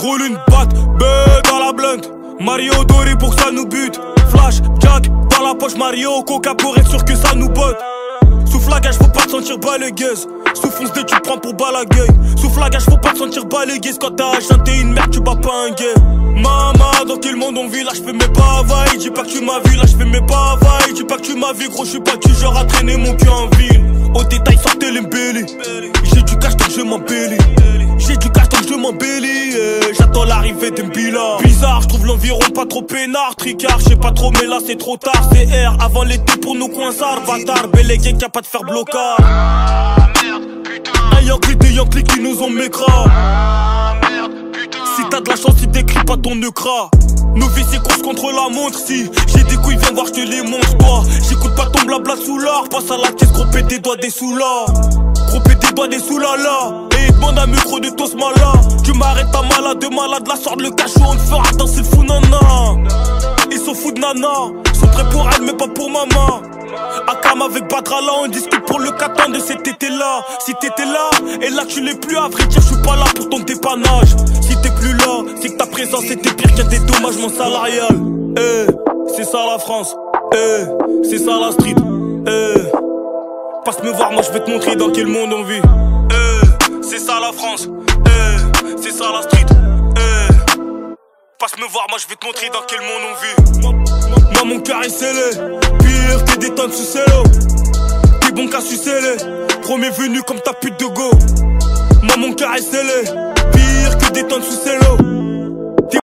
roule une batte, B dans la blunt. Mario Doré pour que ça nous bute. Flash, Jack, dans la poche Mario, Coca pour être sûr que ça nous botte. Souffle la gage, faut pas te sentir balagueuse. Sous fonce tu prends pour balagueille. Souffle la gage, faut pas te sentir balagueuse. Quand t'as chanté une merde, tu bats pas un gay. Maman, dans quel monde on vit? Là, j'fais mes bavailles. Dis pas que tu m'as vu, là, j'fais mes bavailles. Dis pas que tu m'as vu, gros, j'suis pas du genre à traîner mon cul en ville. J'attends l'arrivée d'un bilan. Bizarre, je trouve l'environ pas trop peinard. Tricard, je pas trop, mais là c'est trop tard. C'est R avant l'été pour nous coinsar. Bâtard, bélégué qui a pas de faire blocage. Ah merde, putain. Un des qui nous ont mécra. Si t'as de la chance, il décrit pas ton écran. Nos vies c'est contre la montre si J'ai des couilles viens voir je te les montre toi J'écoute pas ton blabla sous l'art Passe à la caisse gros des doigts des sous là Gros des doigts des sous là Demande un micro de tous malin. Tu m'arrêtes ta malade de malade La sorte le cachot on te fera danser le fou nana. Ils sont fous de nana. Sont prêts pour elle mais pas pour maman. Akam avec Badrala, on discute pour le 4 de cet été là Si t'étais là, et là tu l'es plus à vrai dire je suis pas là pour ton dépannage. Si t'es plus là, c'est que ta présence était pire qu'un dédommagement salarial. Eh, c'est ça la France. Eh, c'est ça la street. Eh, passe me voir, moi je vais te montrer dans quel monde on vit c'est ça la France. Eh, c'est ça la street. Eh, passe me voir, moi je vais te montrer dans quel monde on vit. Moi mon cœur est scellé, pire que des tonnes sous cello. T'es bon qu'à sucer premier venu comme ta pute de go. Moi mon cœur est scellé, pire que des tonnes sous cello.